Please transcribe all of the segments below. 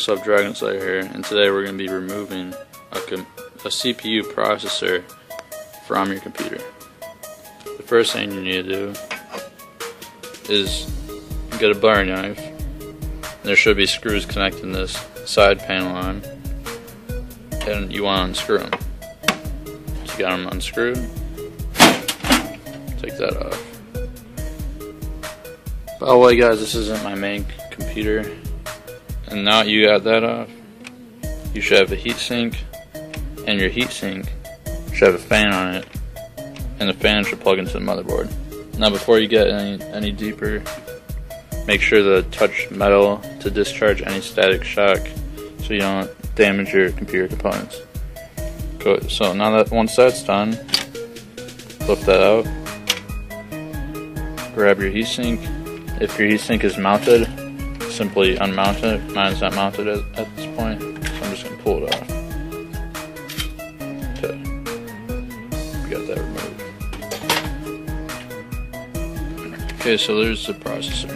What's up Dragon Slayer here and today we're going to be removing a, a, CPU processor from your computer. The first thing you need to do is get a bar knife. There should be screws connecting this side panel on and you want to unscrew them. So you got them unscrewed. Take that off. By the way guys, this isn't my main computer. And now you got that off, you should have a heatsink, and your heatsink should have a fan on it, and the fan should plug into the motherboard. Now before you get any, any deeper, make sure to touch metal to discharge any static shock so you don't damage your computer components. Good. So now that once that's done, flip that out. Grab your heatsink. If your heatsink is mounted, simply unmount it. Mine's not mounted at, at this point, so I'm just going to pull it off. Okay. Got that removed. Okay, so there's the processor.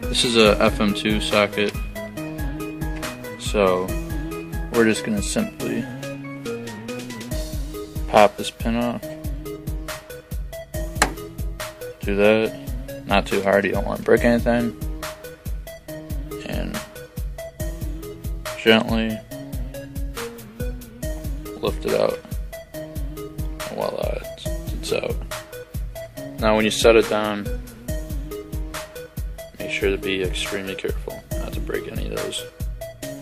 This is a FM2 socket, so we're just going to simply pop this pin off. Do that. Not too hard, you don't want to break anything. Gently lift it out. Voila, uh, it's, it's out. Now when you set it down, make sure to be extremely careful not to break any of those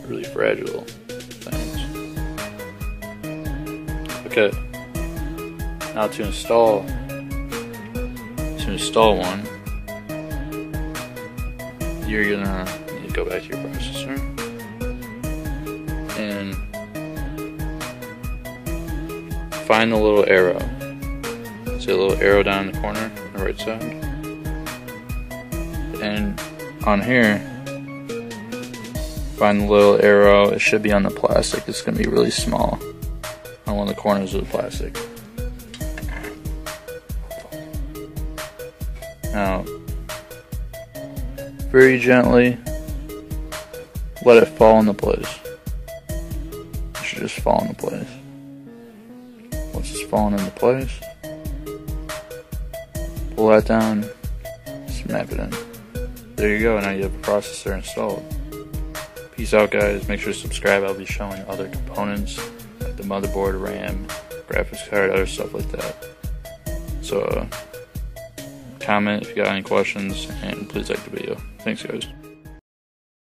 really fragile things. Okay, now to install to install one, you're gonna need to go back to your processor and find the little arrow. See a little arrow down in the corner on the right side? And on here, find the little arrow. It should be on the plastic. It's going to be really small on one of the corners of the plastic. Now, very gently let it fall into place should just fall into place. Once it's fallen into place, pull that down, snap it in. There you go, now you have a processor installed. Peace out guys, make sure to subscribe, I'll be showing other components like the motherboard, RAM, graphics card, other stuff like that. So uh, comment if you got any questions and please like the video. Thanks guys.